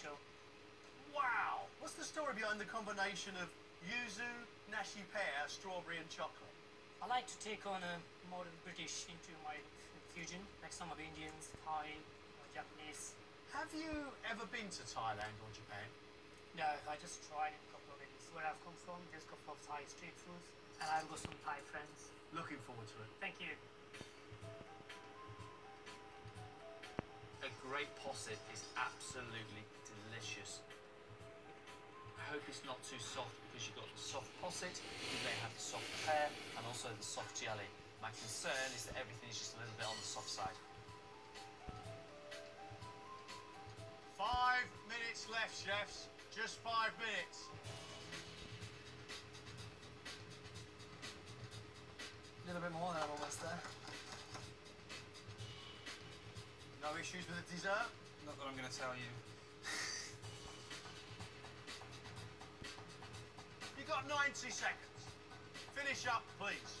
potato. Wow! What's the story behind the combination of yuzu, nashi pear, strawberry and chocolate? I like to take on a modern British into my fusion, like some of Indians, Thai, or Japanese. Have you ever been to Thailand or Japan? No, I just tried a couple of it. Where I've come from, there's a couple of Thai street foods, and I've got some Thai friends. Looking forward to it. Thank you. A great posset is absolutely delicious. I hope it's not too soft because you've got the soft posset, you may have the soft pear and also the soft jelly. My concern is that everything is just a little bit on the soft side. Five minutes left, chefs. Just five minutes. A little bit more than I'm almost there. No issues with the dessert? Not that I'm going to tell you. Got 90 seconds. Finish up, please.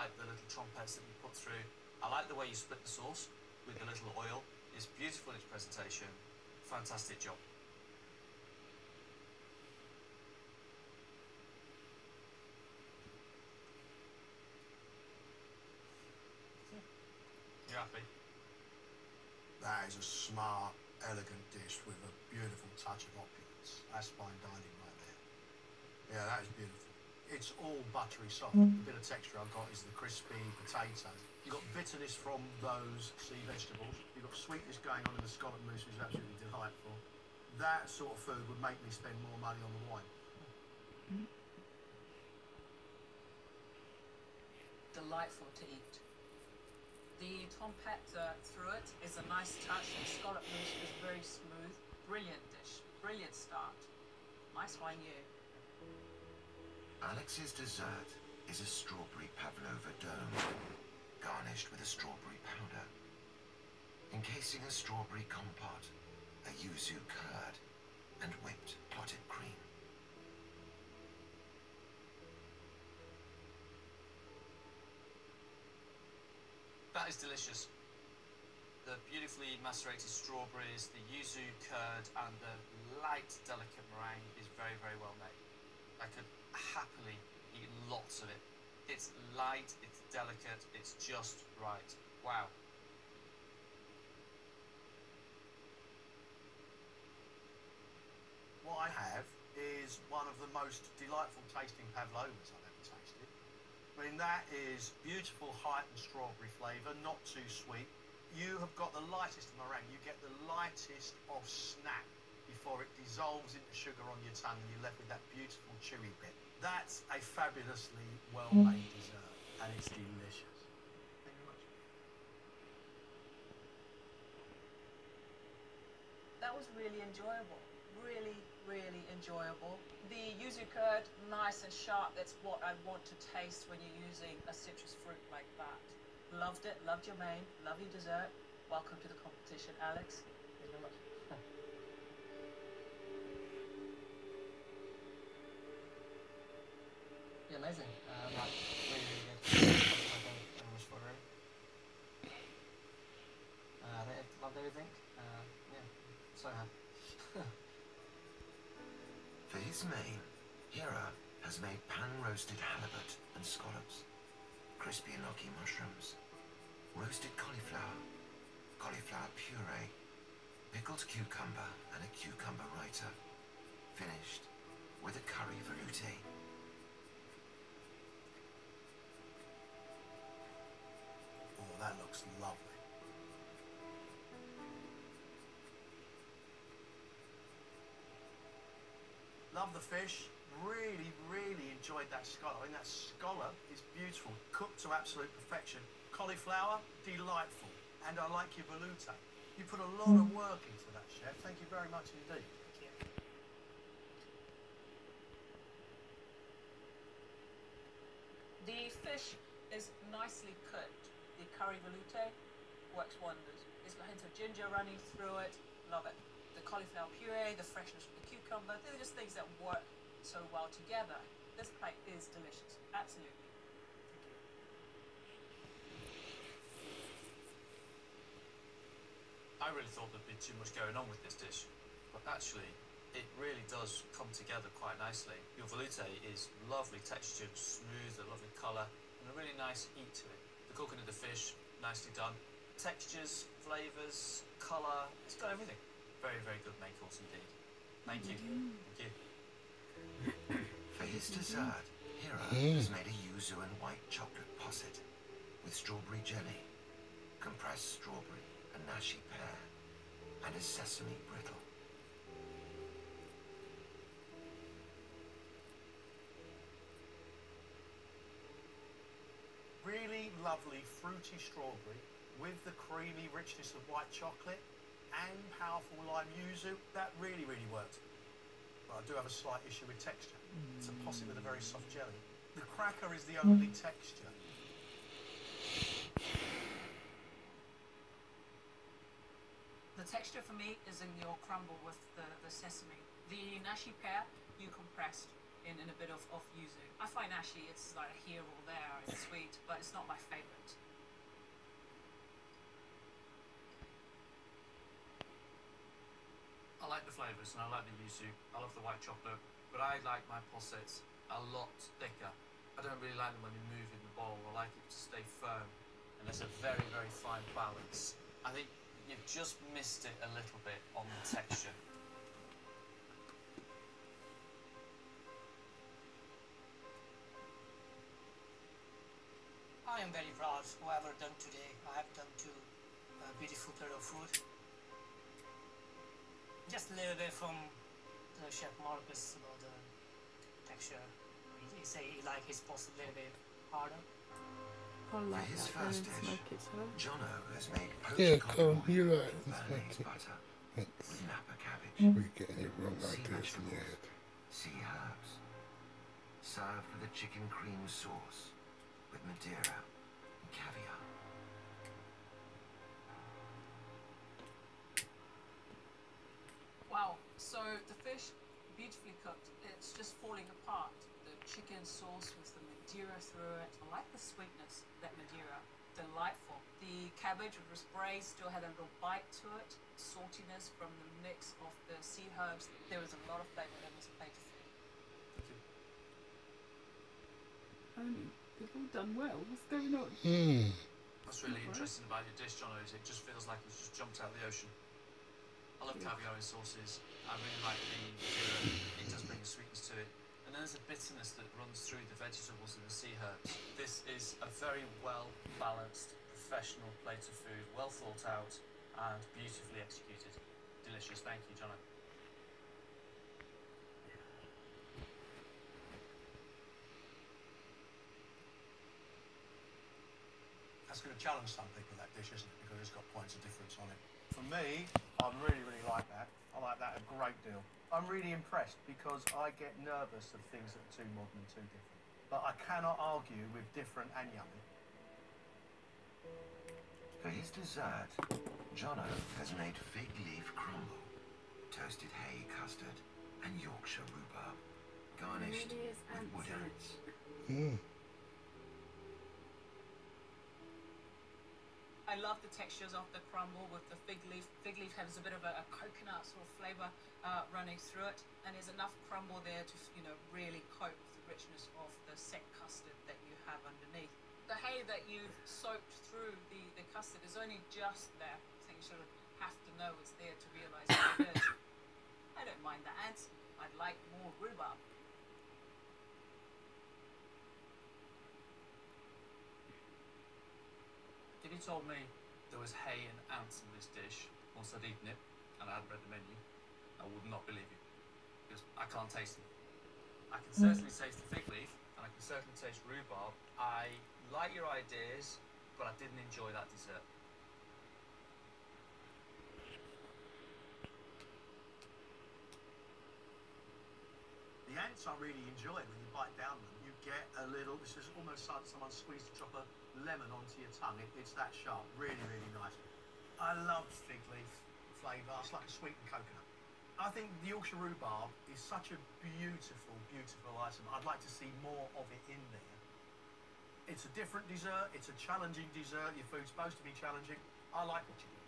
Like the little trompettes that you put through. I like the way you split the sauce with the little oil. It's beautiful in its presentation. Fantastic job. You happy? That is a smart, elegant dish with a beautiful touch of opulence. That's fine dining right there. Yeah, that is beautiful. It's all buttery soft. Mm. The bit of texture I've got is the crispy potato. You've got bitterness from those sea vegetables. You've got sweetness going on in the scallop mousse, which is absolutely delightful. That sort of food would make me spend more money on the wine. Delightful to eat. The trompette through it is a nice touch. The scallop mousse is very smooth. Brilliant dish. Brilliant start. Nice wine you. Alex's dessert is a strawberry pavlova dome, garnished with a strawberry powder, encasing a strawberry compote, a yuzu curd, and whipped clotted cream. That is delicious. The beautifully macerated strawberries, the yuzu curd, and the light, delicate meringue is very, very well made. I could happily eat lots of it. It's light, it's delicate, it's just right. Wow. What I have is one of the most delightful tasting pavlovas I've ever tasted. I mean, that is beautiful heightened strawberry flavour, not too sweet. You have got the lightest meringue. You get the lightest of snap before it dissolves into sugar on your tongue and you're left with that beautiful chewy bit. That's a fabulously well-made mm. dessert and it's delicious. Thank you very much. That was really enjoyable. Really, really enjoyable. The yuzu curd, nice and sharp. That's what I want to taste when you're using a citrus fruit like that. Loved it. Loved your main. Love your dessert. Welcome to the competition, Alex. Thank you very much. Yeah, amazing. Um, like, really, really good. Thank you very much for it. Uh, I loved everything. Uh, yeah, so happy. For his main, Hira has made pan-roasted halibut and scallops, crispy enoki mushrooms, roasted cauliflower, cauliflower puree, pickled cucumber and a cucumber raita, finished with a curry velouté. Love the fish. Really, really enjoyed that scallop. I mean, that scallop is beautiful, cooked to absolute perfection. Cauliflower, delightful. And I like your velouté. You put a lot of work into that, chef. Thank you very much indeed. Thank you. The fish is nicely cooked. The curry velouté works wonders. It's got hints of ginger running through it. Love it. The cauliflower puree, the freshness of the cucumber, they're just things that work so well together. This plate is delicious. Absolutely. I really thought there'd be too much going on with this dish, but actually, it really does come together quite nicely. Your velouté is lovely textured, smooth, a lovely colour, and a really nice heat to it. The cooking of the fish, nicely done. Textures, flavours, colour, it's got everything. Very, very good course indeed. Thank you. Thank you. For his dessert, Hira has made a yuzu and white chocolate posset with strawberry jelly, compressed strawberry, a nashi pear, and a sesame brittle. Really lovely fruity strawberry with the creamy richness of white chocolate and powerful lime yuzu. That really, really worked. But I do have a slight issue with texture. It's a posset with a very soft jelly. The cracker is the only mm. texture. The texture for me is in your crumble with the, the sesame. The nashi pear you compressed in, in a bit of, of yuzu. I find nashi it's like here or there, it's sweet, but it's not my favorite. I like the and I like the yuzu. I love the white chocolate, but I like my possets a lot thicker. I don't really like them when they move in the bowl. I like it to stay firm, and there's a very, very fine balance. I think you've just missed it a little bit on the texture. I am very proud of whatever done today. I have done two uh, beautiful plate of food. Just a little bit from the chef Marcus about the texture. He, he say he like his pasta a little bit harder. I like his first and dish. smoke. Jono has made poached Yeah, cod you're right. with It's Bernaise like- butter, Thanks. with napa cabbage, mm. We're getting it wrong sea ideas in your vegetables, head. sea herbs, served with a chicken cream sauce, with Madeira and caviar. So the fish, beautifully cooked. It's just falling apart. The chicken sauce with the Madeira through it. I like the sweetness, that Madeira. Delightful. The cabbage which was braised still had a little bite to it. Saltiness from the mix of the sea herbs. There was a lot of flavour in this plate of food. Um, they've all done well. What's going on? Hmm. What's really interesting about your dish, John, is it just feels like it's just jumped out of the ocean. I love Yeah. caviar in sauces. I really like the Madeira. It does bring sweetness to it. And then there's a bitterness that runs through the vegetables and the sea herbs. This is a very well balanced, professional plate of food, well thought out and beautifully executed. Delicious. Thank you, John. That's going to challenge some people, that dish, isn't it? Because it's got points of difference on it. For me, I really, really like that. I like that a great deal. I'm really impressed because I get nervous of things that are too modern and too different. But I cannot argue with different and yummy. For his dessert, Jono has made fig leaf crumble, toasted hay custard, and Yorkshire rhubarb, garnished with wood ants ants. I love the textures of the crumble with the fig leaf. Fig leaf has a bit of a, a coconut sort of flavour uh, running through it, and there's enough crumble there to you know really cope with the richness of the set custard that you have underneath. The hay that you've soaked through the, the custard is only just there, so you sort of have to know it's there to realise what it is. I don't mind the ants. I'd like more rhubarb. You told me there was hay and ants in this dish once I'd eaten it and I hadn't read the menu, I would not believe you. Because I can't taste them. I can hmm. certainly taste the fig leaf and I can certainly taste rhubarb. I like your ideas, but I didn't enjoy that dessert. The ants I really enjoy when you bite down them. You get a little, this is almost like someone squeezed a drop of lemon onto your tongue. It, it's that sharp, really, really nice. I love fig leaf flavour. It's like a sweetened coconut. I think the Yorkshire rhubarb is such a beautiful, beautiful item. I'd like to see more of it in there. It's a different dessert. It's a challenging dessert. Your food's supposed to be challenging. I like what you do.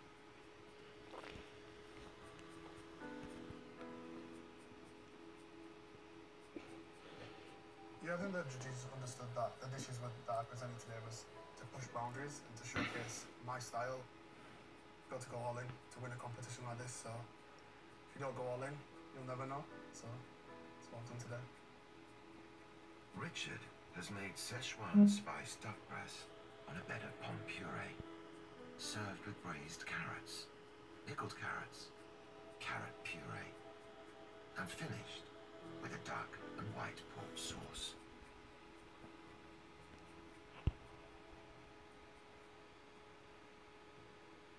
Yeah, I think the judges understood that the dishes were, that I presented today was to push boundaries and to showcase my style. You've got to go all in to win a competition like this. So if you don't go all in, you'll never know. So that's what I've done today. Richard has made Szechuan hmm. spice duck breast on a bed of pomme puree, served with braised carrots, pickled carrots, carrot puree, and finished with a dark and white pork sauce.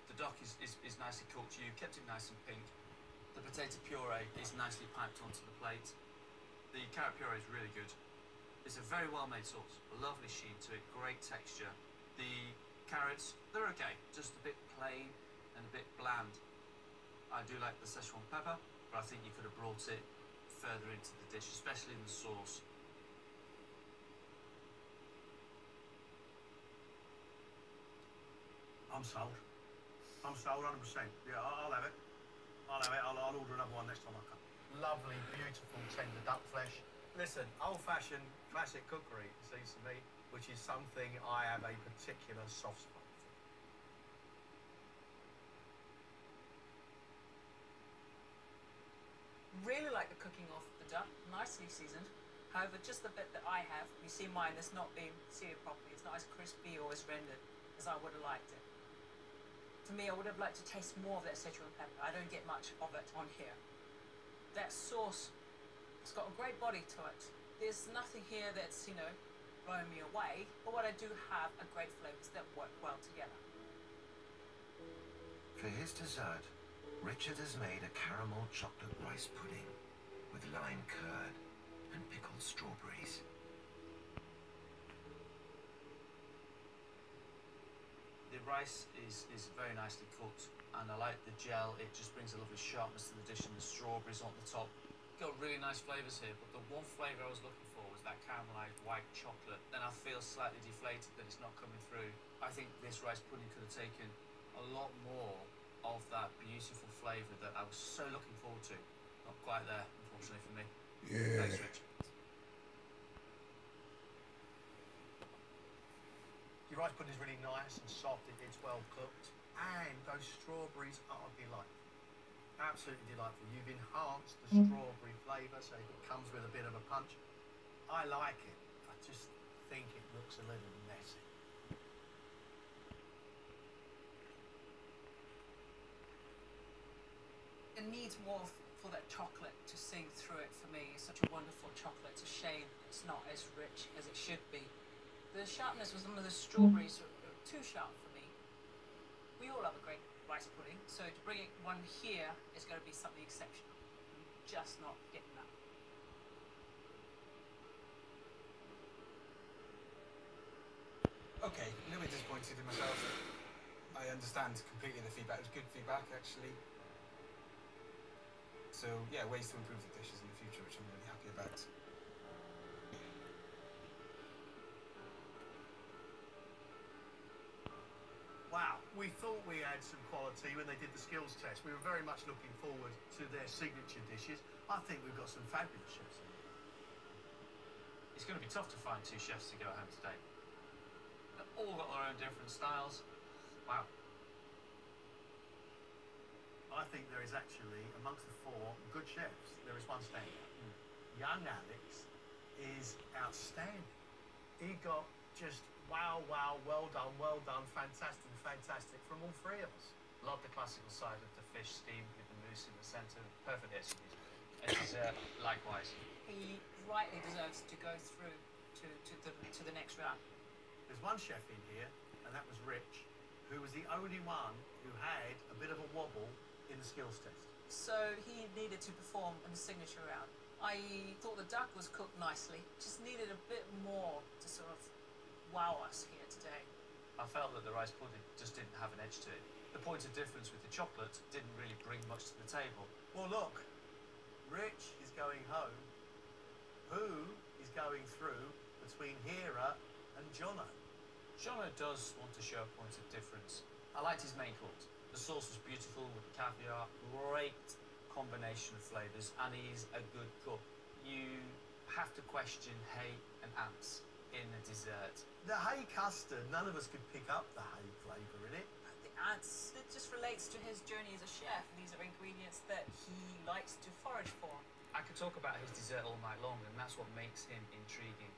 The duck is, is, is nicely cooked. You kept it nice and pink. The potato puree is nicely piped onto the plate. The carrot puree is really good. It's a very well made sauce. A lovely sheen to it, great texture. The carrots, they're okay, just a bit plain and a bit bland. I do like the Szechuan pepper, but I think you could have brought it further into the dish, especially in the sauce. I'm sold. I'm sold 100%. Yeah, I'll, I'll have it. I'll have it. I'll, I'll order another one next time I come. Lovely, beautiful, tender duck flesh. Listen, old-fashioned, classic cookery, it seems to me, which is something I have a particular soft spot for. Really like the cooking of the duck, nicely seasoned. However, just the bit that I have, you see mine, that's not been seared properly. It's not as crispy or as rendered as I would have liked it. For me, I would have liked to taste more of that Szechuan pepper. I don't get much of it on here. That sauce, it's got a great body to it. There's nothing here that's, you know, blowing me away. But what I do have are great flavours that work well together. For his dessert, Richard has made a caramel chocolate rice pudding with lime curd and pickled strawberries. The rice is, is very nicely cooked and I like the gel, it just brings a lovely sharpness to the dish and the strawberries on the top. Got really nice flavours here, but the one flavour I was looking for was that caramelised white chocolate. Then I feel slightly deflated that it's not coming through. I think this rice pudding could have taken a lot more of that beautiful flavour that I was so looking forward to. Not quite there, unfortunately for me. Thanks, Rich. Your rice pudding is really nice and soft, it, it's well cooked, and those strawberries are delightful. Absolutely delightful. You've enhanced the mm. strawberry flavour so it comes with a bit of a punch. I like it. I just think it looks a little messy. It needs more for that chocolate to sing through it for me. It's such a wonderful chocolate. It's a shame it's not as rich as it should be. The sharpness was some of the strawberries are are too sharp for me. We all love a great rice pudding, so to bring it one here is going to be something exceptional. I'm just not getting that. Okay, a little bit disappointed in myself. I understand completely the feedback. It was good feedback, actually. So, yeah, ways to improve the dishes in the future, which I'm really happy about. Wow, we thought we had some quality when they did the skills test. We were very much looking forward to their signature dishes. I think we've got some fabulous chefs here. It's going to be tough to find two chefs to go home today. They've all got their own different styles. Wow. I think there is actually, amongst the four good chefs, there is one standout. Hmm. Young Alex is outstanding. He got just wow, wow, well done, well done, fantastic, fantastic from all three of us. Love the classical side of the fish steamed with the mousse in the centre. Perfect executed. And dessert, uh, likewise. He rightly deserves to go through to, to, the, to the next round. There's one chef in here, and that was Rich, who was the only one who had a bit of a wobble in the skills test. So he needed to perform in the signature round. I thought the duck was cooked nicely, just needed a bit more to sort of wow us here today. I felt that the rice pudding just didn't have an edge to it. The point of difference with the chocolate didn't really bring much to the table. Well, look, Rich is going home. Who is going through between Hera and Jono? Jono does want to show a point of difference. I liked his main course. The sauce was beautiful with the caviar, great combination of flavours, and he's a good cook. You have to question hay and ants in the dessert. The hay custard, none of us could pick up the hay flavour in it. The ants, it just relates to his journey as a chef. These are ingredients that he likes to forage for. I could talk about his dessert all night long, and that's what makes him intriguing.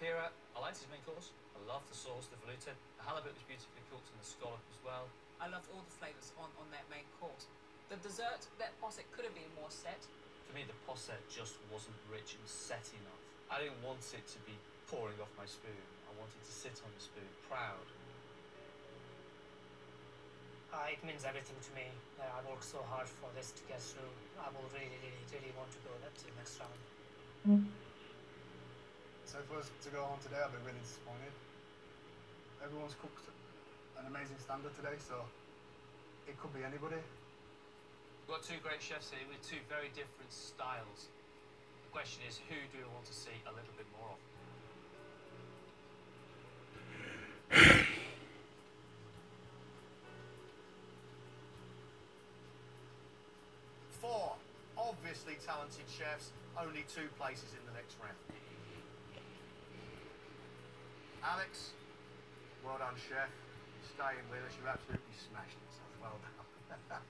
Hera, I liked his main course. I loved the sauce, the velouté. The halibut was beautifully cooked, and the scallop as well. I loved all the flavours on, on that main course. The dessert, that posset could have been more set. For me, the posset just wasn't rich and set enough. I didn't want it to be pouring off my spoon. I wanted to sit on the spoon, proud. Uh, it means everything to me. Uh, I worked so hard for this to get through. I will really, really, really want to go that to the next round. So for us to go on today, I'd be really disappointed. Everyone's cooked an amazing standard today, so it could be anybody. We've got two great chefs here with two very different styles. The question is, who do we want to see a little bit more of? Four obviously talented chefs, only two places in the next round. Alex, well done, chef. Staying with us, you absolutely smashed it. So well done.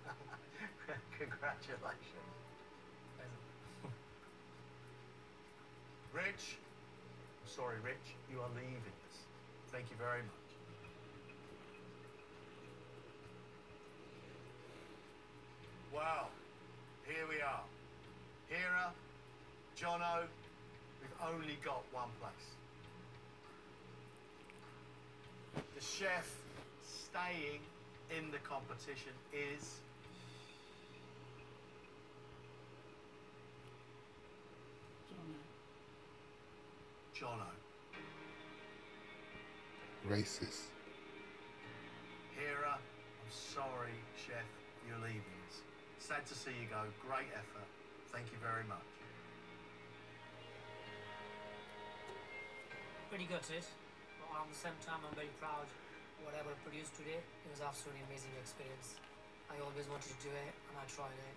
Congratulations. Rich, sorry, Rich, you are leaving us. Thank you very much. Well, here we are. Hera, Jono, we've only got one place. The chef staying in the competition is Jono. Racist. Hera, I'm sorry, chef, you're leaving us. Sad to see you go. Great effort. Thank you very much. Pretty gutted, but at the same time, I'm very proud of whatever I produced today. It was absolutely amazing experience. I always wanted to do it, and I tried it.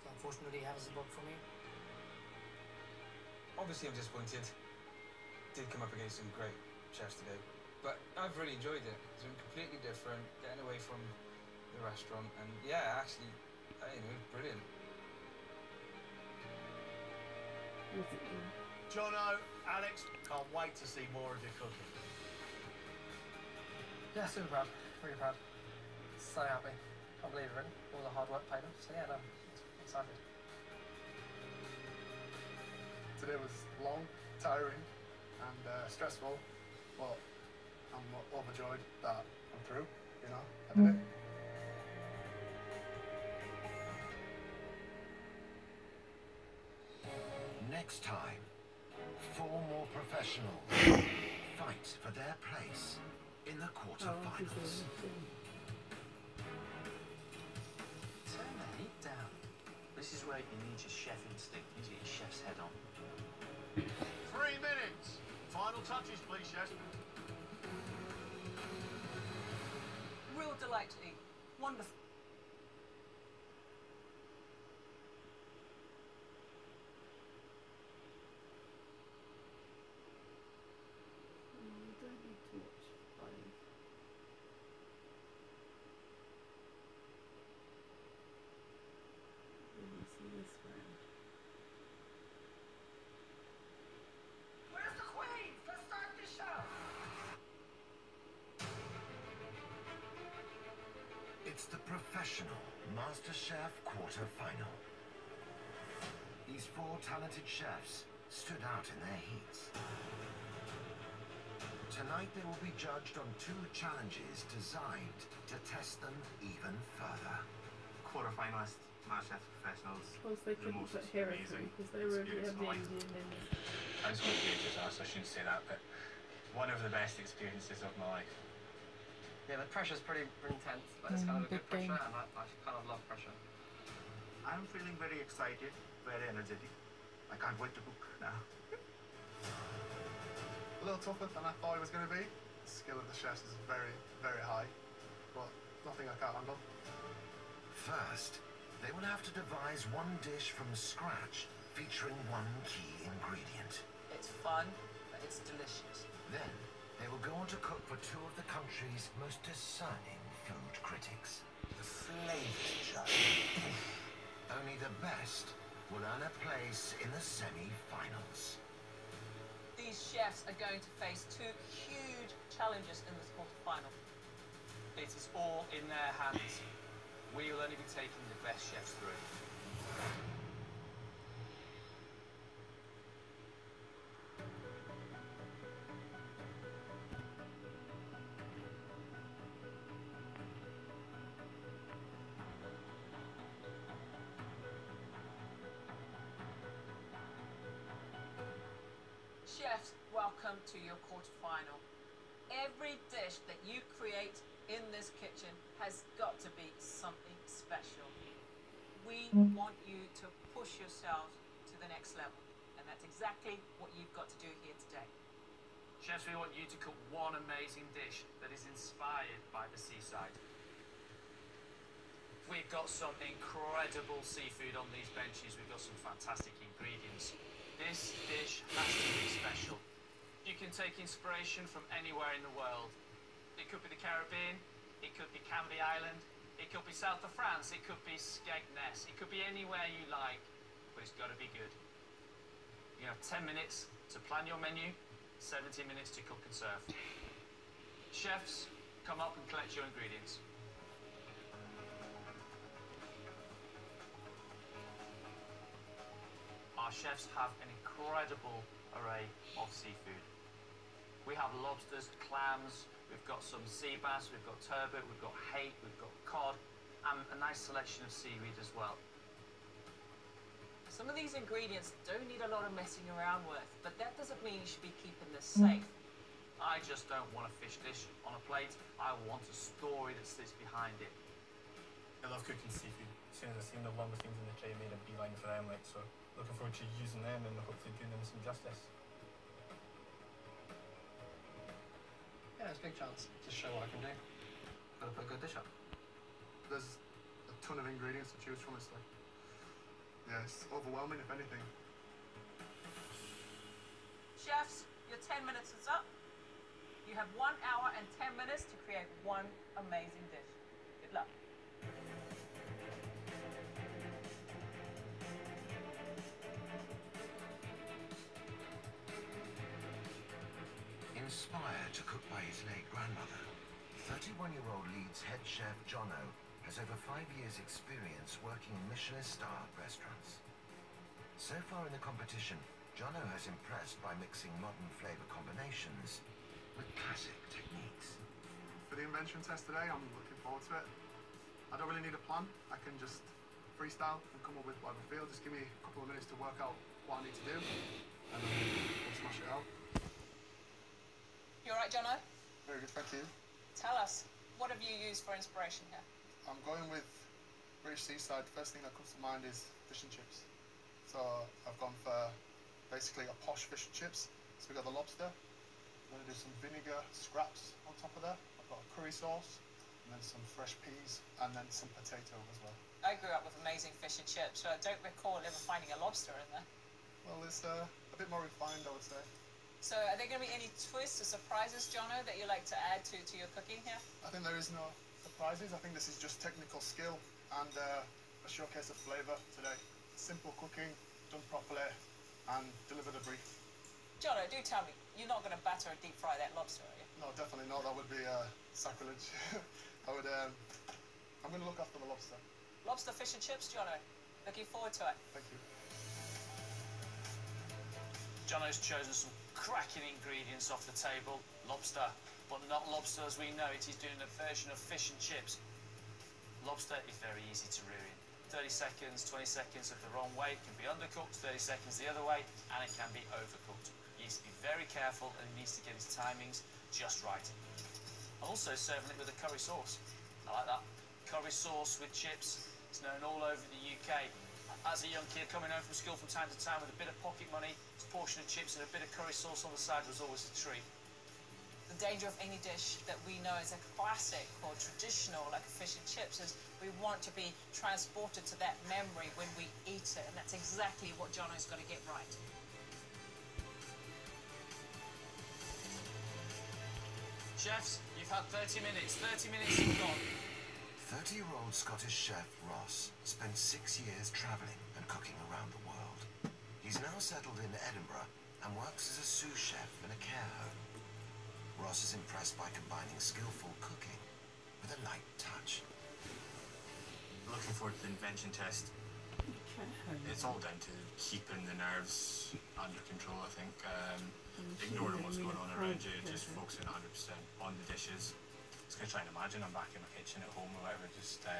So unfortunately, it has a book for me. Obviously, I'm disappointed. Did come up against some great chefs today, but I've really enjoyed it. It's been completely different, getting away from the restaurant, and yeah, actually, uh, you know, brilliant. Was it you? Jono, Alex, can't wait to see more of your cooking. Yeah, super proud. Really proud. So happy. Can't believe it, really. All the hard work paid off. So yeah, no, excited. Today was long, tiring, and uh, stressful, but I'm overjoyed that I'm through. You know, I did it. Next time, four more professionals fight for their place in the Oh, this is quarterfinals. Turn the heat down. This is where you need your chef instinct. You need to get your chef's head on. Three minutes. Final touches, please, chef. Real delight to eat. Wonderful. MasterChef Quarter-Final. These four talented chefs stood out in their heats. Tonight they will be judged on two challenges designed to test them even further. Quarter-finalist MasterChef Professionals. Suppose they the couldn't most put hero amazing through because they were experience have the of my life. Indian in I was going to age as well, so I shouldn't say that, but one of the best experiences of my life. Yeah, the pressure's pretty intense, but it's kind of a Mm, good pressure, and I, I kind of love pressure. I'm feeling very excited, very energetic. I can't wait to cook now. A little tougher than I thought it was going to be. The skill of the chefs is very, very high, but nothing I can't handle. First, they will have to devise one dish from scratch featuring one key ingredient. It's fun, but it's delicious. Then, they will go on to cook for two of the country's most discerning food critics. The flavours just. Only the best will earn a place in the semi-finals. These chefs are going to face two huge challenges in this quarterfinal. It is all in their hands. We will only be taking the best chefs through. Chefs, welcome to your quarterfinal. Every dish that you create in this kitchen has got to be something special. We want you to push yourselves to the next level, and that's exactly what you've got to do here today. Chefs, we want you to cook one amazing dish that is inspired by the seaside. We've got some incredible seafood on these benches. We've got some fantastic ingredients. This dish has to be special. You can take inspiration from anywhere in the world. It could be the Caribbean, it could be Canvey Island, it could be south of France, it could be Skegness, it could be anywhere you like, but it's got to be good. You have 10 minutes to plan your menu, 70 minutes to cook and serve. Chefs, come up and collect your ingredients. Our chefs have an incredible array of seafood. We have lobsters, clams, we've got some sea bass, we've got turbot, we've got hake, we've got cod, and a nice selection of seaweed as well. Some of these ingredients don't need a lot of messing around with, but that doesn't mean you should be keeping this mm. safe. I just don't want a fish dish on a plate. I want a story that sits behind it. I love cooking seafood. As soon as I seen the lumber things in the tray, I made a beeline for them. Like so, looking forward to using them and hopefully doing them some justice. Yeah, it's a big chance to show what I can do. Gotta put a good dish up. There's a ton of ingredients to choose from. It's like, yeah, it's overwhelming if anything. Chefs, your 10 minutes is up. You have one hour and 10 minutes to create one amazing dish. Good luck. Inspired to cook by his late grandmother, 31-year-old Leeds head chef Jono has over five years' experience working in Michelin-starred restaurants. So far in the competition, Jono has impressed by mixing modern flavour combinations with classic techniques. For the invention test today, I'm looking forward to it. I don't really need a plan. I can just freestyle and come up with whatever I feel. Just give me a couple of minutes to work out what I need to do, and then we'll smash it out. You alright, Jono? Very good, thank you. Tell us, what have you used for inspiration here? I'm going with British Seaside. First thing that comes to mind is fish and chips. So I've gone for basically a posh fish and chips. So we've got the lobster. I'm going to do some vinegar scraps on top of that. I've got a curry sauce, and then some fresh peas, and then some potato as well. I grew up with amazing fish and chips, so I don't recall ever finding a lobster in there. Well, it's uh, a bit more refined, I would say. So, are there going to be any twists or surprises, Jono, that you like to add to, to your cooking here? I think there is no surprises. I think this is just technical skill and uh, a showcase of flavour today. Simple cooking, done properly, and deliver the brief. Jono, do tell me, you're not going to batter and deep fry that lobster, are you? No, definitely not. That would be uh, sacrilege. I would, um, I I'm going to look after the lobster. Lobster fish and chips, Jono. Looking forward to it. Thank you. Jono's chosen some cracking ingredients off the table. Lobster, but not lobster as we know it. He's doing a version of fish and chips. Lobster is very easy to ruin. 30 seconds, 20 seconds of the wrong way it can be undercooked, 30 seconds the other way, and it can be overcooked. He needs to be very careful and he needs to get his timings just right. Also serving it with a curry sauce. I like that. Curry sauce with chips. It's known all over the UK. As a young kid coming home from school from time to time with a bit of pocket money, a portion of chips and a bit of curry sauce on the side was always a treat. The danger of any dish that we know is a classic or traditional, like a fish and chips, is we want to be transported to that memory when we eat it, and that's exactly what Jono's got to get right. Chefs, you've had 30 minutes. 30 minutes have gone. 30 year old Scottish chef Ross spent six years travelling and cooking around the world. He's now settled in Edinburgh and works as a sous chef in a care home. Ross is impressed by combining skillful cooking with a light touch. Looking forward to the invention test. It's all down to keeping the nerves under control, I think. Um, ignoring what's going on around you, just focusing 100% on the dishes. Just gonna try and imagine I'm back in my kitchen at home or whatever, just uh,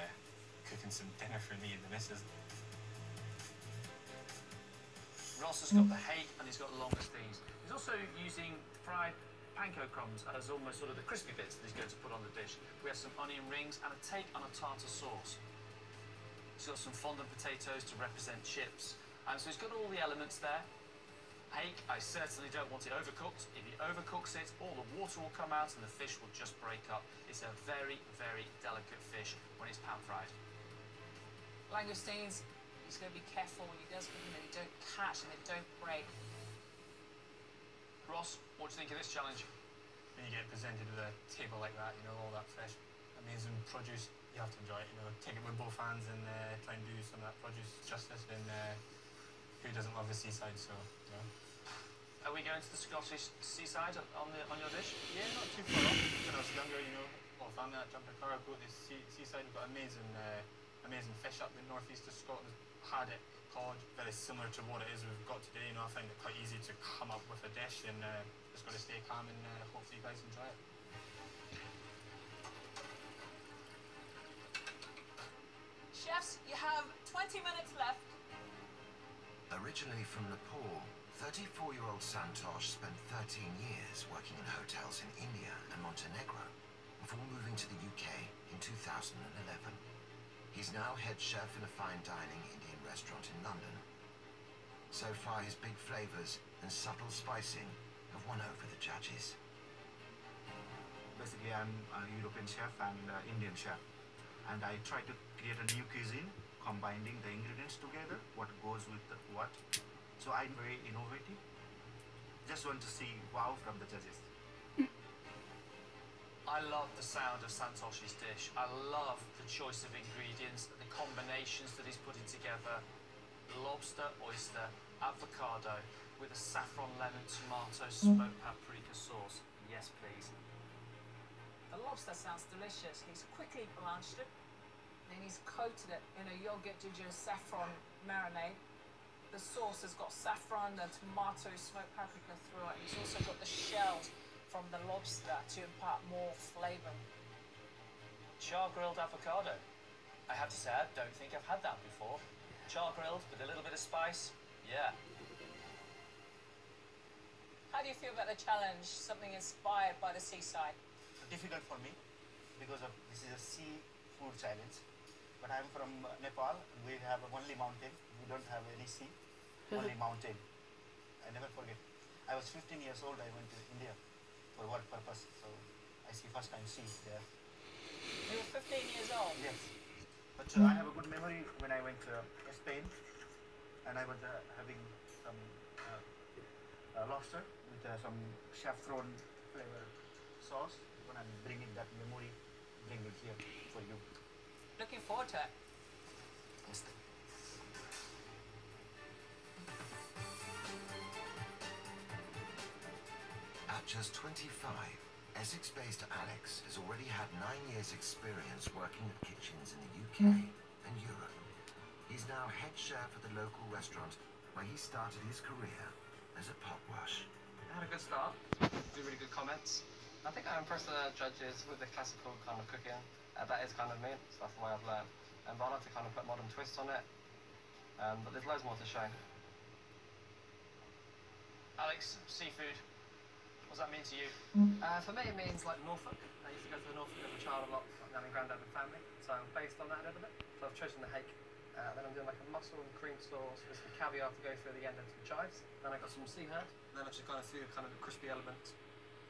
cooking some dinner for me and the missus. Ross has got the hake and he's got the langoustines. He's also using fried panko crumbs as almost sort of the crispy bits that he's going to put on the dish. We have some onion rings and a take on a tartar sauce. He's got some fondant potatoes to represent chips. And so he's got all the elements there. Hake, I certainly don't want it overcooked. If he overcooks it, all the water will come out and the fish will just break up. It's a very, very delicate fish when it's pan fried. Langoustines, he's going to be careful when he does cook them that they don't catch and they don't break. Ross, what do you think of this challenge? When you get presented with a table like that, you know, all that fresh, amazing produce, you have to enjoy it, you know, take it with both hands and uh, try and do some of that produce justice. And uh, who doesn't love the seaside, so, you know. Are we going to the Scottish seaside on the on your dish? Yeah, not too far off. When I was younger, you know, all family that jumped a car, go to the sea, seaside. We've got amazing, uh, amazing fish up in the northeast of Scotland. Haddock, cod, very similar to what it is we've got today. You know, I find it quite easy to come up with a dish, and uh, just got to stay calm and uh, hopefully you guys enjoy it. Chefs, you have 20 minutes left. Originally from Nepal, 34 year old Santosh spent 13 years working in hotels in India and Montenegro before moving to the UK in 2011. He's now head chef in a fine dining Indian restaurant in London. So far, his big flavours and subtle spicing have won over the judges. Basically, I'm a European chef and Indian chef, and I try to create a new cuisine, combining the ingredients together, what goes with the what. So I'm very innovative. Just want to see wow from the judges. I love the sound of Santosh's dish. I love the choice of ingredients, the combinations that he's putting together. Lobster, oyster, avocado with a saffron lemon tomato mm. smoked paprika sauce. Yes, please. The lobster sounds delicious. He's quickly blanched it, then he's coated it in a yogurt ginger saffron marinade. The sauce has got saffron, the tomato, smoked paprika through it. He's also got the shells from the lobster to impart more flavour. Char grilled avocado. I have to say, I don't think I've had that before. Char grilled with a little bit of spice. Yeah. How do you feel about the challenge? Something inspired by the seaside. Difficult for me because of this is a seafood challenge. But I'm from Nepal. We have only mountain. We don't have any sea, only mountain. I never forget. I was 15 years old. I went to India for work purpose. So I see first time sea there. You were 15 years old. Yes. But uh, I have a good memory when I went to uh, Spain and I was uh, having some uh, uh, lobster with uh, some saffron flavor sauce. When I'm bringing that memory, bring it here for you. Looking forward to it. At just 25, Essex-based Alex has already had nine years' experience working at kitchens in the UK hmm. and Europe. He's now head chef at the local restaurant where he started his career as a pot wash. I had a good start. Do really good comments. I think I impressed the judges with the classical kind of cooking. Uh, that is kind of me. So that's the way I've learned. Um, but I like to kind of put modern twists on it. Um, but there's loads more to show. Alex, seafood. What does that mean to you? Uh, for me, it means like Norfolk. I used to go to the Norfolk as a child a lot, like down in Grandad and family. So I'm based on that a little bit. So I've chosen the hake. Uh, then I'm doing like a mussel and cream sauce with some caviar to go through the end and some chives. Then I got some sea heard. And then I've just gone through kind of the crispy element.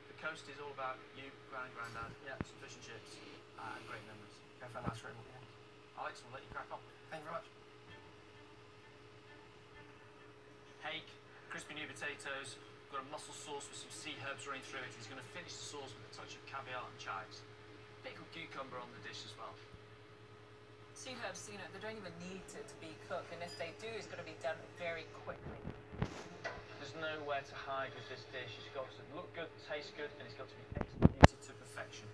The coast is all about you, grand granddad, Yeah. some fish and chips, and great memories. Go for a nice room. Yeah. Alex, we'll let you crack on. Thank you very much. Hake, crispy new potatoes, got a mussel sauce with some sea herbs running through it. He's going to finish the sauce with a touch of caviar and chives. Pickled cucumber on the dish as well. Sea herbs, you know, they don't even need to, to be cooked, and if they do, it's going to be done very quickly. There's nowhere to hide with this dish. It's got to look good, taste good, and it's got to be executed to perfection.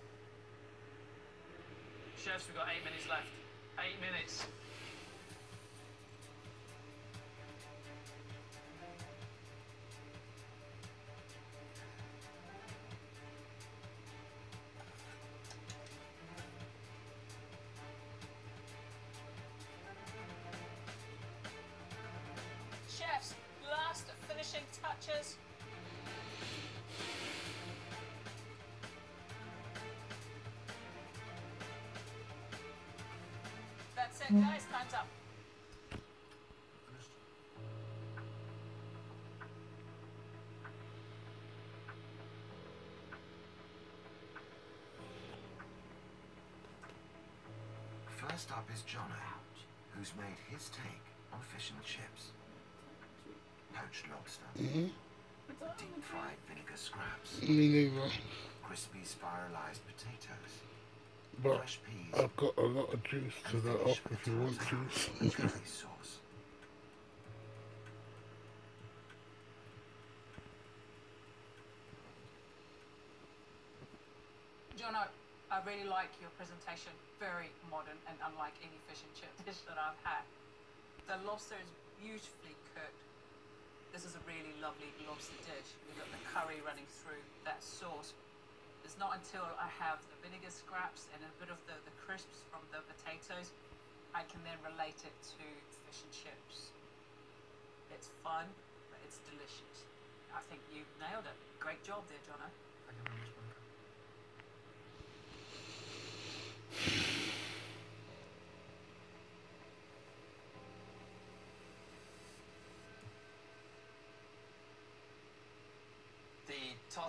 Chefs, we've got eight minutes left. Eight minutes. Guys. Time's up. First up is Jono, who's made his take on fish and chips. Poached lobster, mm-hmm. deep fried vinegar scraps, Me neither. crispy spiralized potatoes, But fresh peas, I've got a lot of juice to that up if you want tartare juice. and curry sauce. Jono, I really like your presentation. Very modern and unlike any fish and chip dish that I've had. The lobster is beautifully cooked. This is a really lovely lobster dish. You've got the curry running through that sauce. It's not until I have the vinegar scraps and a bit of the, the crisps from the potatoes, I can then relate it to fish and chips. It's fun, but it's delicious. I think you nailed it. Great job there, Jono. Thank you very much, Monica.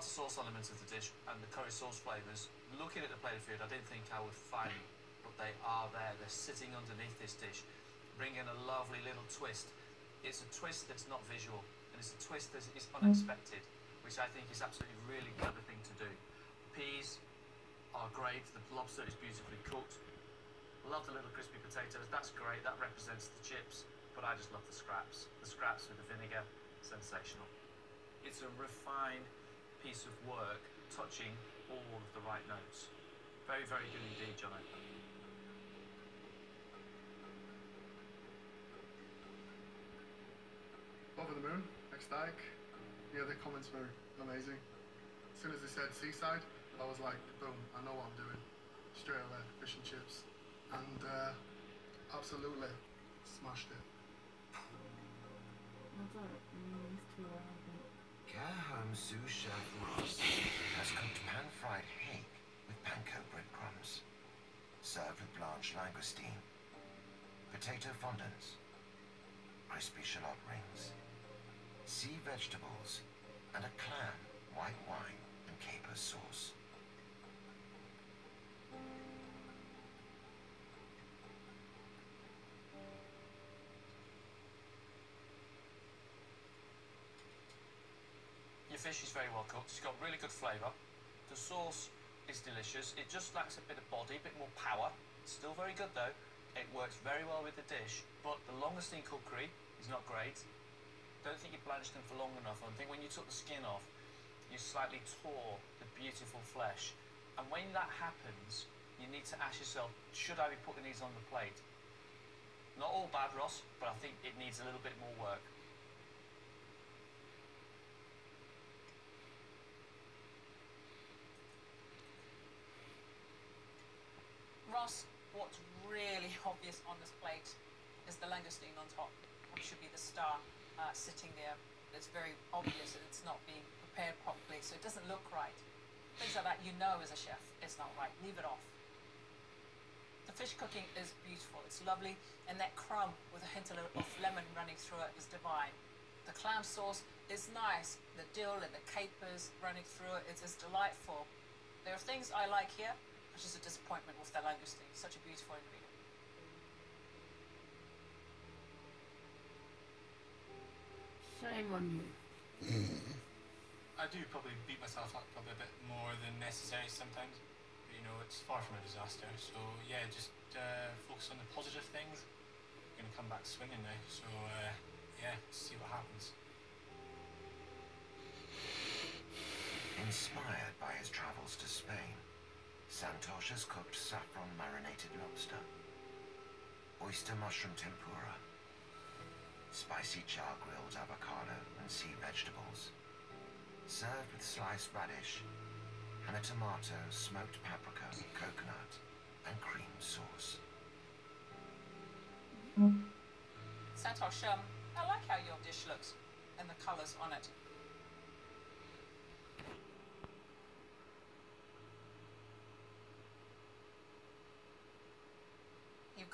The sauce elements of the dish and the curry sauce flavours, looking at the plate of food, I didn't think I would find them, but they are there. They're sitting underneath this dish, bringing a lovely little twist. It's a twist that's not visual, and it's a twist that is mm. unexpected, which I think is absolutely really clever thing to do. Peas are great. The lobster is beautifully cooked. Love the little crispy potatoes. That's great. That represents the chips. But I just love the scraps. The scraps with the vinegar, sensational. It's a refined piece of work, touching all of the right notes. Very, very good indeed, John. Over the moon, ecstatic. Yeah, the comments were amazing. As soon as they said seaside, I was like, boom, I know what I'm doing. Straight away, fish and chips. And uh, absolutely smashed it. Care Home sous chef Ross. Has cooked pan-fried hake with panko breadcrumbs, served with blanched langoustine, potato fondants, crispy shallot rings, sea vegetables, and a clam, white wine, and caper sauce. Fish is very well cooked. It's got really good flavour. The sauce is delicious. It just lacks a bit of body, a bit more power. It's still very good though. It works very well with the dish, but the langoustine cookery is not great. Don't think you blanched them for long enough. I think when you took the skin off, you slightly tore the beautiful flesh. And when that happens, you need to ask yourself, should I be putting these on the plate? Not all bad, Ross, but I think it needs a little bit more work. Ross, what's really obvious on this plate is the langoustine on top, which should be the star uh, sitting there. It's very obvious that it's not being prepared properly, so it doesn't look right. Things like that, you know as a chef, it's not right. Leave it off. The fish cooking is beautiful, it's lovely, and that crumb with a hint of lemon running through it is divine. The clam sauce is nice, the dill and the capers running through it's, it's delightful. There are things I like here, which is a disappointment with the langoustine. Such a beautiful ingredient. Shame on you. I do probably beat myself up probably a bit more than necessary sometimes. But, you know, it's far from a disaster. So yeah, just uh, focus on the positive things. I'm gonna come back swinging now. So uh, yeah, see what happens. Inspired by his travels to Spain, Santosh has cooked saffron marinated lobster, oyster mushroom tempura, spicy char grilled avocado and sea vegetables, served with sliced radish and a tomato, smoked paprika, coconut, and cream sauce. Um, I like how your dish looks and the colours on it. You've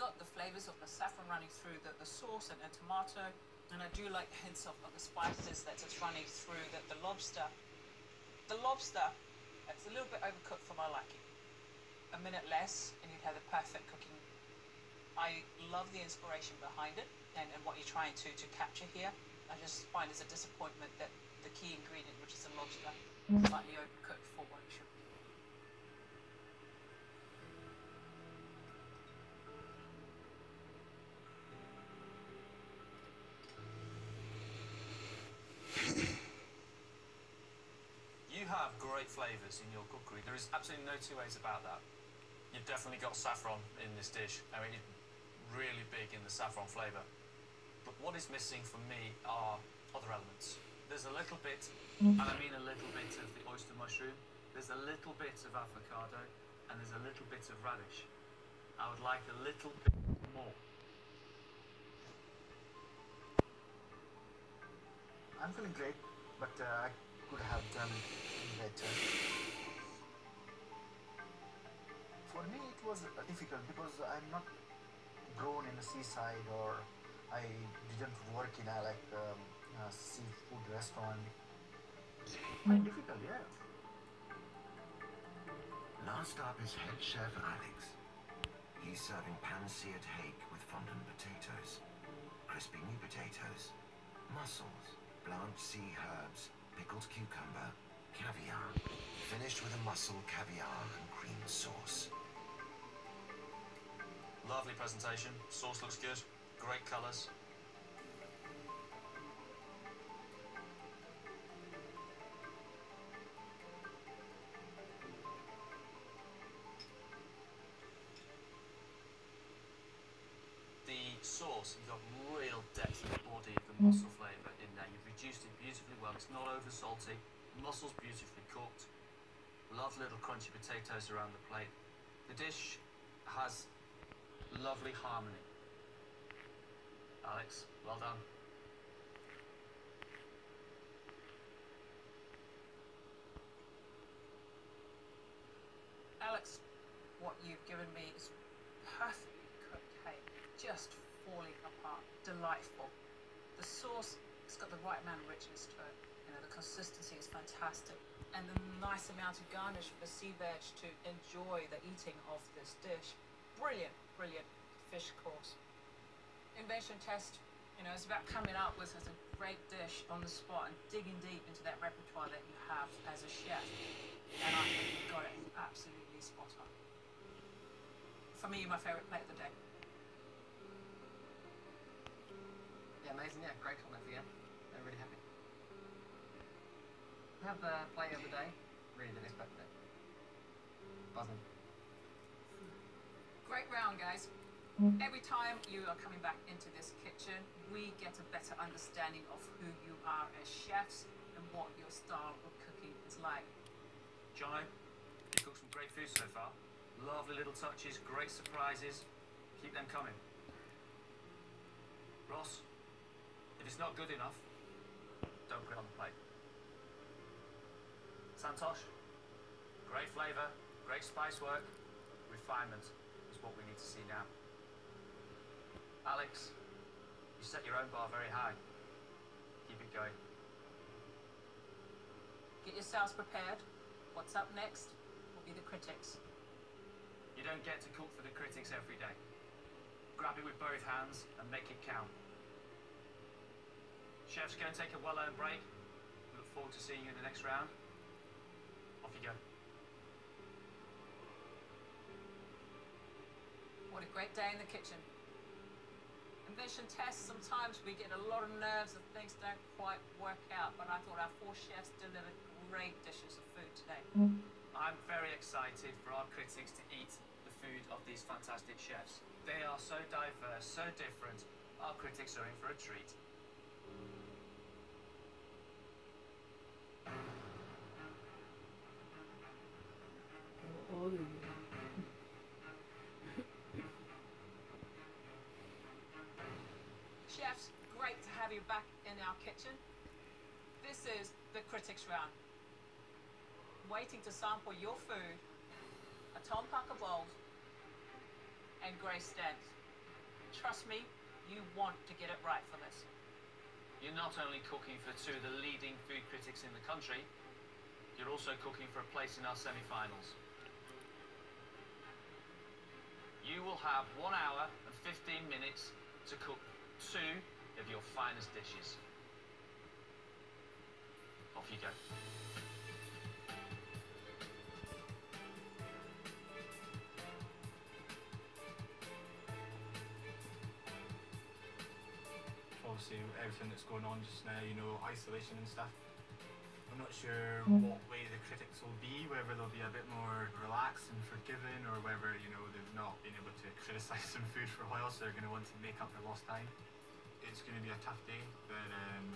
got the flavours of the saffron running through the, the sauce and, and tomato, and I do like the hints of, of the spices that's just running through the, the lobster. The lobster, it's a little bit overcooked for my liking. A minute less, and you'd have the perfect cooking. I love the inspiration behind it and, and what you're trying to, to capture here. I just find it's a disappointment that the key ingredient, which is the lobster, is slightly overcooked for what it should have great flavours in your cookery. There is absolutely no two ways about that. You've definitely got saffron in this dish. I mean, it's really big in the saffron flavour. But what is missing for me are other elements. There's a little bit, and I mean a little bit of the oyster mushroom. There's a little bit of avocado, and there's a little bit of radish. I would like a little bit more. I'm feeling great, but uh, I could have done better. For me, it was difficult because I'm not grown in the seaside or I didn't work in a like um, a seafood restaurant. Quite difficult, yeah. Last up is head chef Alex. He's serving pan-seared hake with fondant potatoes, crispy new potatoes, mussels, blanched sea herbs, pickled cucumber, caviar, finished with a mussel caviar and cream sauce. Lovely presentation. Sauce looks good. Great colours. The sauce, you've got real depth in the body of the mussel flavour in there. You've reduced it beautifully well. It's not over salty. Mussel's beautifully cooked. Love little crunchy potatoes around the plate. The dish has lovely harmony. Alex, well done. Alex, what you've given me is perfectly cooked just falling apart, delightful. The sauce, it's got the right amount of richness to it. You know, the consistency is fantastic, and the nice amount of garnish for the sea veg to enjoy the eating of this dish. Brilliant, brilliant fish course. Invention test, you know, it's about coming up with a great dish on the spot and digging deep into that repertoire that you have as a chef. And I think you got it absolutely spot on. For me, my favourite plate of the day. Yeah, amazing. Yeah, great comment at the end. I'm really happy. Had the plate of the day. Really didn't expect it. Buzzing. Great round, guys. Every time you are coming back into this kitchen, we get a better understanding of who you are as chefs and what your style of cooking is like. Jono, you've cooked some great food so far. Lovely little touches, great surprises. Keep them coming. Ross, if it's not good enough, don't put it on the plate. Santosh, great flavour, great spice work, refinement is what we need to see now. Alex, you set your own bar very high. Keep it going. Get yourselves prepared. What's up next will be the critics. You don't get to cook for the critics every day. Grab it with both hands and make it count. Chefs, go and take a well-earned break. Look forward to seeing you in the next round. Off you go. What a great day in the kitchen. Invention tests, sometimes we get a lot of nerves and things don't quite work out, but I thought our four chefs delivered great dishes of food today. I'm very excited for our critics to eat the food of these fantastic chefs. They are so diverse, so different. Our critics are in for a treat. All. Chefs, great to have you back in our kitchen. This is the critics round. Waiting to sample your food are Tom Parker Bowles and Grace Stent. Trust me, you want to get it right for this. You're not only cooking for two of the leading food critics in the country, you're also cooking for a place in our semi-finals. You will have one hour and 15 minutes to cook two of your finest dishes. Off you go. Obviously, everything that's going on just now, you know, isolation and stuff. I'm not sure what way the critics will be, whether they'll be a bit more relaxed and forgiving, or whether, you know, they've not been able to criticise some food for a while, so they're going to want to make up for lost time. It's going to be a tough day, but um,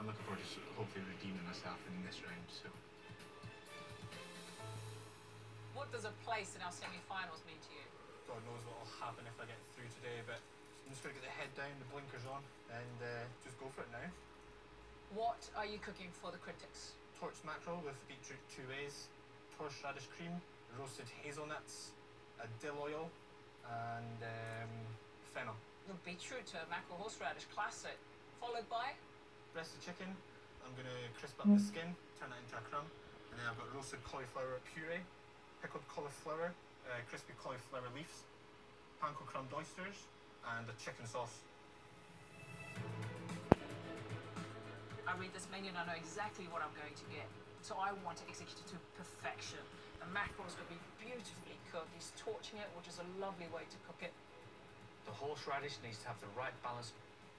I'm looking forward to hopefully redeeming myself in this round. So. What does a place in our semi-finals mean to you? God knows what will happen if I get through today, but I'm just going to get the head down, the blinkers on, and uh, just go for it now. What are you cooking for the critics? Torched mackerel with beetroot two ways, horseradish cream, roasted hazelnuts, a dill oil, and um, fennel. The beetroot uh, mackerel horseradish classic, followed by Breast of chicken, I'm going to crisp up the skin, turn that into a crumb, and then I've got roasted cauliflower puree, pickled cauliflower, uh, crispy cauliflower leaves, panko crumbed oysters, and a chicken sauce. I read this menu and I know exactly what I'm going to get. So I want to execute it to perfection. The mackerel's going to be beautifully cooked. He's torching it, which is a lovely way to cook it. The horseradish needs to have the right balance.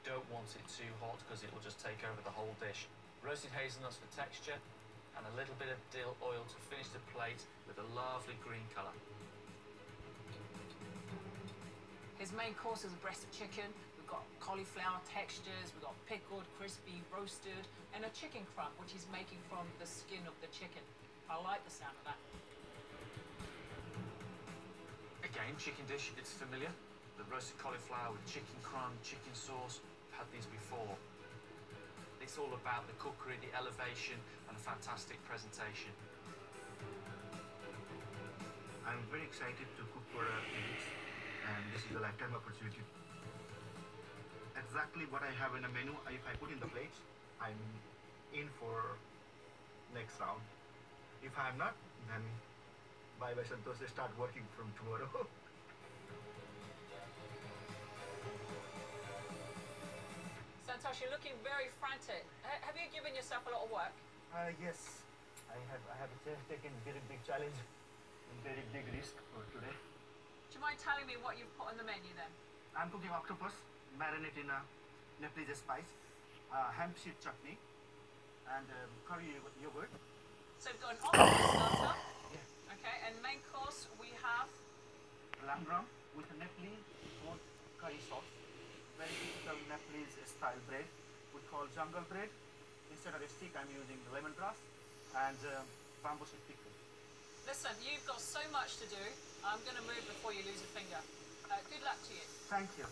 Don't want it too hot because it will just take over the whole dish. Roasted hazelnuts for texture and a little bit of dill oil to finish the plate with a lovely green colour. His main course is a breast of chicken. We've got cauliflower textures, we've got pickled, crispy, roasted, and a chicken crumb, which he's making from the skin of the chicken. I like the sound of that. Again, chicken dish, it's familiar. The roasted cauliflower with chicken crumb, chicken sauce. I've had these before. It's all about the cookery, the elevation, and a fantastic presentation. I'm very excited to cook for uh, our kids, and this is a lifetime opportunity. Exactly what I have in the menu, if I put in the plate, I'm in for next round. If I'm not, then bye bye Santosh, I start working from tomorrow. Santosh, you're looking very frantic. Ha- have you given yourself a lot of work? uh, yes, I have I have taken very big challenge and very big risk for today. Do you mind telling me what you've put on the menu then? I'm cooking octopus, marinate in a Nepalese spice, uh, hemp seed chutney, and um, curry yogurt. So we've got an octopus starter. Okay, and main course we have lamb rump with a Nepalese goat curry sauce. Very typical Nepalese style bread. We call jungle bread. Instead of a stick, I'm using lemongrass and um, bamboo shoot pickle. Listen, you've got so much to do. I'm going to move before you lose a finger. Uh, good luck to you. Thank you.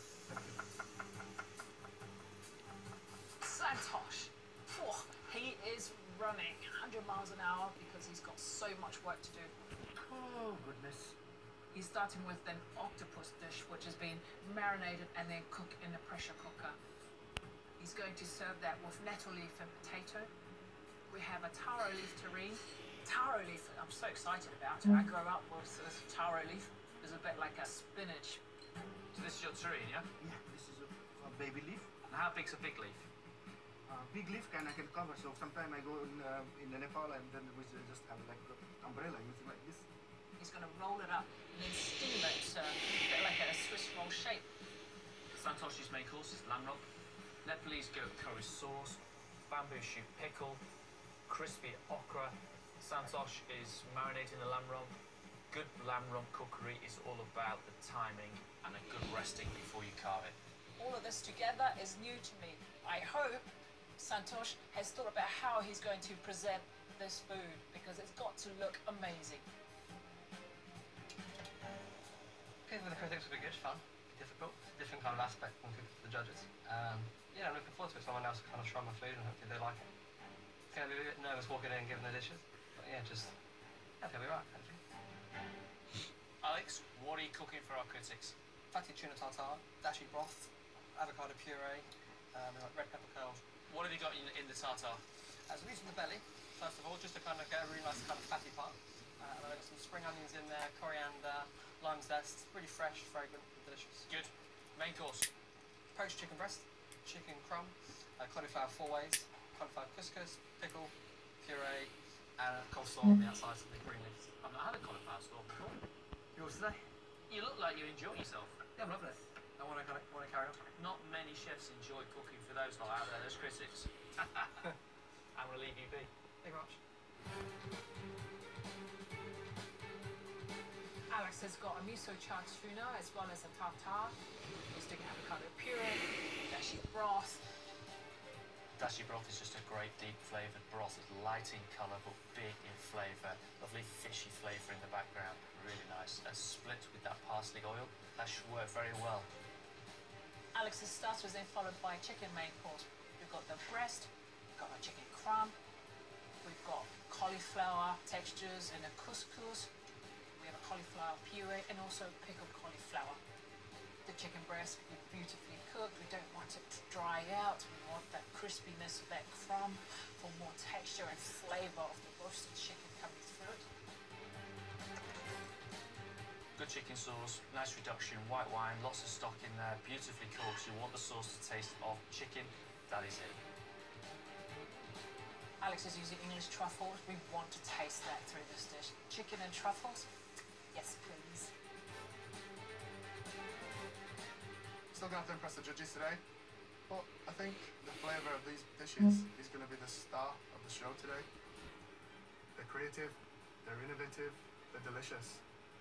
Santosh. Phew, he is running 100 miles an hour because he's got so much work to do. Oh goodness. He's starting with an octopus dish which has been marinated and then cooked in a pressure cooker. He's going to serve that with nettle leaf and potato. We have a taro leaf terrine. Taro leaf, I'm so excited about it. I mm. grew up with this taro leaf. It's a bit like a spinach. So this is your terrine, yeah? Yeah, this is a, a baby leaf. And how big's a big leaf? Uh, big leaf can I can cover. So sometimes I go in uh, in the Nepal and then we just have like the umbrella using like this. He's going to roll it up and then steam it uh, a bit like a Swiss roll shape. Santosh's main course is lamb rump, Nepalese goat curry sauce, bamboo shoot pickle, crispy okra. Santosh is marinating the lamb rump. Good lamb rump cookery is all about the timing and a good resting before you carve it. All of this together is new to me. I hope Santosh has thought about how he's going to present this food because it's got to look amazing. Cooking for the critics will be good, fun, difficult, different kind of aspect from cooking for the judges. Um, yeah, I'm looking forward to it. Someone else kind of try my food and hopefully they like it. It's going to be a bit nervous walking in and giving the dishes, but yeah, just I think I'll be right. Hopefully. Alex, what are you cooking for our critics? Fatty tuna tartare, dashi broth, avocado puree, um, red pepper curls. What have you got in, in the tartar? As we from the belly, first of all, just to kind of get a really nice kind of fatty part. Uh, and then I've got some spring onions in there, coriander, lime zest, really fresh, fragrant, and delicious. Good. Main course. Poached chicken breast, chicken crumb, uh, cauliflower four ways, cauliflower couscous, pickle, puree, and coleslaw on the outside, some big green leaves. I've not had a cauliflower store before. Yours today? You look like you enjoy yourself. Yeah, I'm loving it. I want to want to carry on. Not many chefs enjoy cooking for those lot out there, those critics. I'm going to leave you be. Thank you very much. Alex has got a miso char tuna as well as a tartare. He's doing avocado puree, dashi broth. Dashi broth is just a great deep flavoured broth. It's light in colour but big in flavour. Lovely fishy flavour in the background. Really nice. And split with that parsley oil. That should work very well. Alex's starter is then followed by chicken main course. We've got the breast, we've got a chicken crumb, we've got cauliflower textures and a couscous. We have a cauliflower puree and also pickled cauliflower. The chicken breast is beautifully cooked. We don't want it to dry out. We want that crispiness of that crumb for more texture and flavour of the roasted chicken coming through it. Good chicken sauce, nice reduction, white wine, lots of stock in there, beautifully cooked. You want the sauce to taste of chicken, that is it. Alex is using English truffles. We want to taste that through this dish. Chicken and truffles? Yes, please. Still gonna have to impress the judges today, but I think the flavour of these dishes is gonna be the star of the show today. They're creative, they're innovative, they're delicious.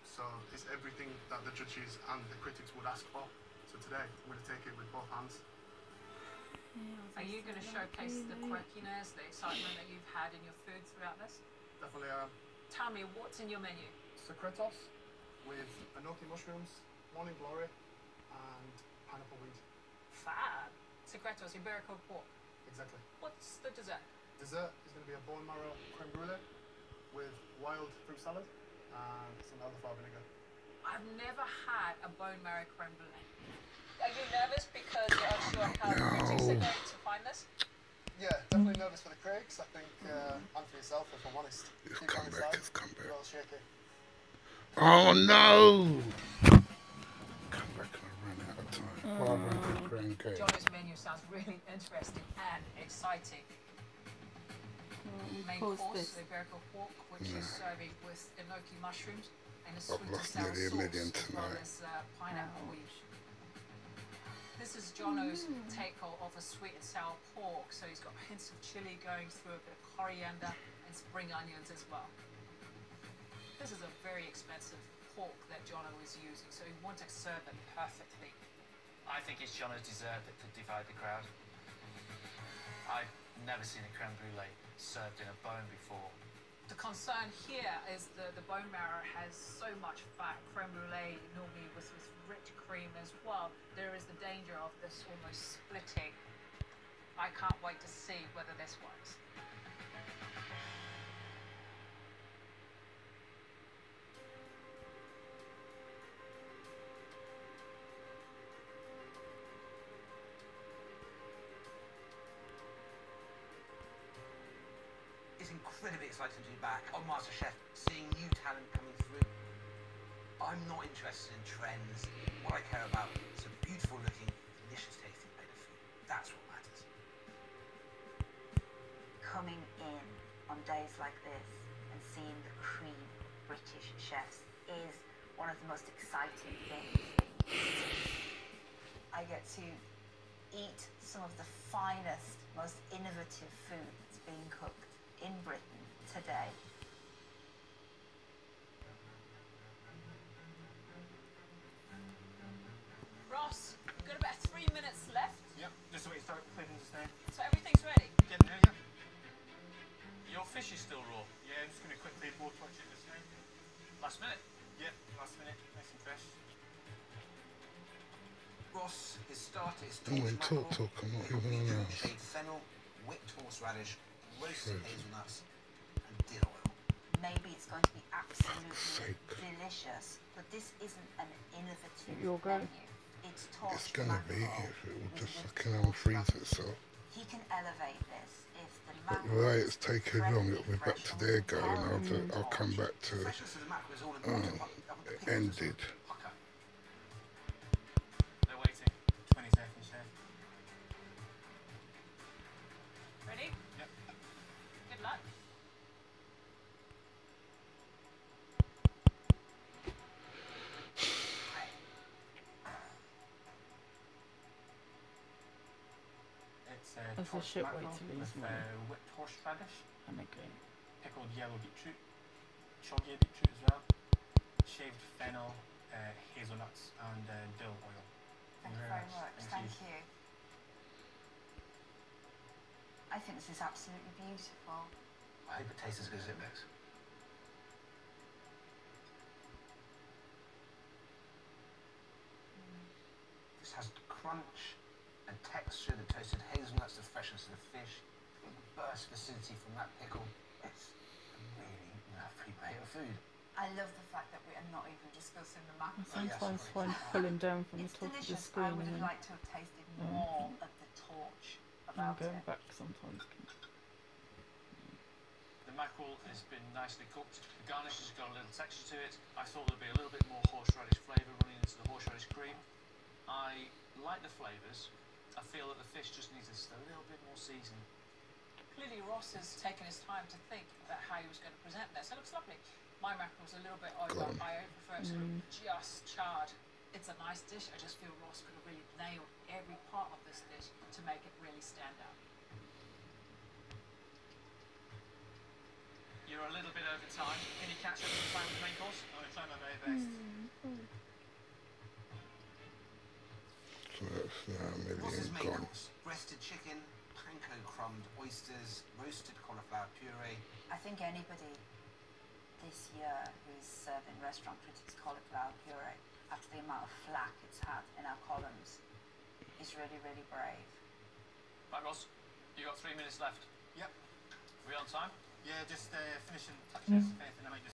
So it's everything that the judges and the critics would ask for. So today, I'm gonna take it with both hands. Are you going to showcase the quirkiness, the excitement that you've had in your food throughout this? Definitely um, Tell me, what's in your menu? secretos with enoki mushrooms, morning glory, and pineapple weed. Fab. Secretos, Iberico pork. Exactly. What's the dessert? Dessert is going to be a bone marrow creme brulee with wild fruit salad and some elderflower vinegar. I've never had a bone marrow creme brulee. Are you nervous because you're unsure how the critics are going to find this? Yeah, definitely nervous for the critics. I think, uh, and for yourself, if I'm honest. It's Keep come back, inside. it's come back. You're shaky. Oh no! Come back and I ran out of time. Oh, I went to Grand Johnny's menu sounds really interesting and exciting. Mm, main pause course, this. the Iberico pork, which is serving with enoki mushrooms and a I've sweet and sour sauce, as well as uh, pineapple weed. This is Jono's mm. take o- of a sweet and sour pork. So he's got hints of chili going through, a bit of coriander and spring onions as well. This is a very expensive pork that Jono is using, so he wants to serve it perfectly. I think it's Jono's dessert that could divide the crowd. I've never seen a creme brulee served in a bone before. The concern here is that the bone marrow has so much fat. Creme brulee normally with, with rich cream as well. There is the danger of this almost splitting. I can't wait to see whether this works. Exciting to be back oh, on MasterChef, seeing new talent coming through. I'm not interested in trends. What I care about is a beautiful looking, delicious tasting plate of food. That's what matters. coming in on days like this and seeing the cream British chefs is one of the most exciting things. I get to eat some of the finest, most innovative food that's being cooked in Britain today. Ross, we've got about three minutes left, Yep, just wait, start clicking just now. so everything's ready. Getting there, yeah? Your fish is still raw. Yeah, I'm just going to quickly bow touch it just now. Last minute. Yep, last minute, nice and fresh. Ross has started his Oh, wait, talk, talk, I'm not even on beetroot, ours. fennel, whipped horseradish, roasted Shit. hazelnuts, and dill oil. Maybe it's going to be absolutely delicious, but this isn't an innovative Your go. menu. It's torched It's gonna be mackerel if it will with just whipped fucking unfreeze itself. He can elevate this if the But the way it's taking long, it'll be back to their go, and I'll, do, I'll come back to Freshness of the mackerel is all um, important. It's uh, That's a torched shit way to lose with money. uh, whipped horseradish, And again. pickled yellow beetroot, Chioggia beetroot as well, shaved fennel, uh, hazelnuts, and uh, dill oil. Thank you very much. Thank you. I think this is absolutely beautiful. I hope it tastes as good as it looks. This has the crunch and texture, the toasted hazelnuts, the freshness of the fish, the burst of acidity from that pickle. It's a really lovely plate of food. I love the fact that we are not even discussing the I mackerel. sometimes find pulling down from the It's top of the delicious. I screen would have liked to have tasted Yeah. more of the torch and about going it. back sometimes. The mackerel has been nicely cooked. The garnish has got a little texture to it. I thought there'd be a little bit more horseradish flavour running into the horseradish cream. I like the flavours. I feel that the fish just needs just a little bit more seasoning. Clearly, Ross has taken his time to think about how he was going to present this. It looks lovely. My mackerel's a little bit over. Go on. I prefer it sort of mm. just charred. It's a nice dish. I just feel Ross could have really nailed every part of this dish to make it really stand out. You're a little bit over time. Can you catch up to the time with the main course? I'm going to try my very best. So that's now a Ross's million gone. course, breasted chicken, panko crumbed oysters, roasted cauliflower puree. I think anybody this year who's serving restaurant critics cauliflower puree after the amount of flack it's had in our columns is really, really brave. Right, Ross. You got three minutes left. Yep. Are we on time? Yeah, just uh, finishing touches. If anything, I might just